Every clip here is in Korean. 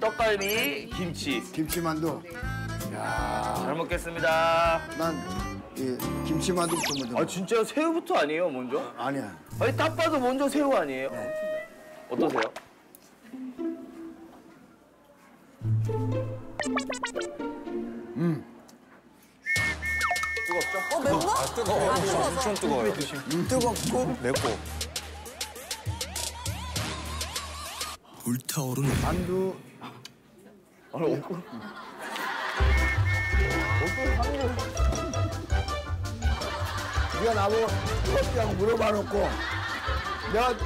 떡갈비, 김치. 김치만두. 잘 먹겠습니다. 난이 김치만두부터 먼저. 아 진짜 새우부터 아니에요 먼저? 아니야. 아니 딱 봐도 먼저 새우 아니에요? 어떠세요? 뜨겁죠? 어, 매운 거? 아, 뜨거워. 엄청 뜨거워요. 뜨겁고 맵고. 불타오르는 만두 아니 어, 네가 나보고 뜨겁냐고 물어봐 놓고 내가.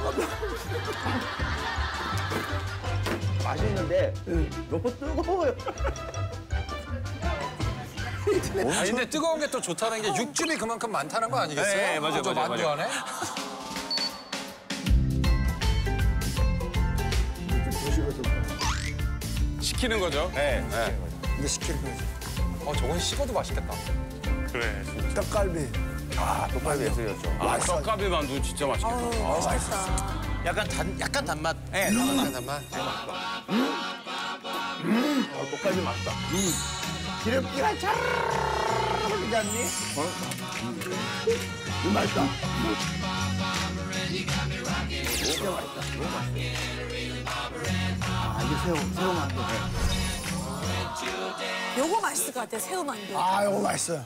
맛있는데 너무 뜨거워요. 아니, 근데 뜨거운 게 또 좋다는 게 육즙이 그만큼 많다는 거 아니겠어요? 네, 맞아요? 맞아요, 만두 맞아요. 안에? 시키는 거죠. 네. 근데 시킬 거지. 어, 저건 식어도 맛있겠다. 그래. 떡갈비. 아 떡갈비 예술이었죠. 아, 떡갈비 만두 진짜 맛있겠다. 어우, 맛있다. 약간 단 약간 단맛. 예, 단맛 단맛. 아, 떡갈비 맛있다. 기름기가 잘 흐르지 않니? 어? 이 맛있다. 아, 이게 새우, 새우 만두. 요거 맛있을 것 같아, 새우 만두. 아, 이거 맛있어요.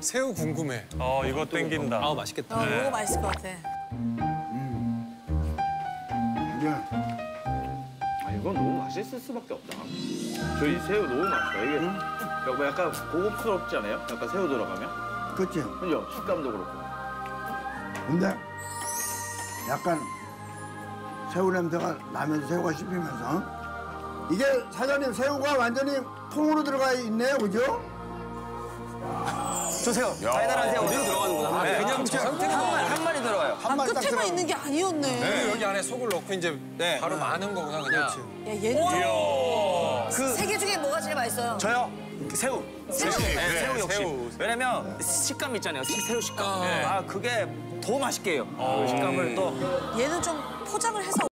새우 궁금해. 어, 이거 땡긴다. 아, 맛있겠다. 어, 요거 맛있을 것 같아. 이게 아 이건 너무 맛있을 수밖에 없다. 저희 새우 너무 맛있다. 이게 약간- 약간 고급스럽지 않아요? 약간 새우 들어가면? 그치? 그죠? 식감도 그렇고. 근데 약간 새우 냄새가 나면서 새우가 씹히면서 이게 사장님 새우가 완전히 통으로 들어가 있네요, 그죠? 저 새우. 달달한 새우 어디로 들어가는구나. 네. 그냥 저 상태로 한 마리, 한 마리 들어가요. 한 아, 마리 딱 끝에만 들어가. 있는 게 아니었네. 그리고 여기 안에 속을 넣고 이제 네. 바로 마는 거구나, 그냥. 야, 얘는 그세개 중에 뭐가 제일 맛있어요? 저요. 그 새우. 새우. 네, 그래, 새우 역시. 새우. 왜냐면 식감 있잖아요. 새- 새우 식감. 네. 아 그게 더 맛있게 해요. 그 식감을 또 얘는 좀 포장을 해서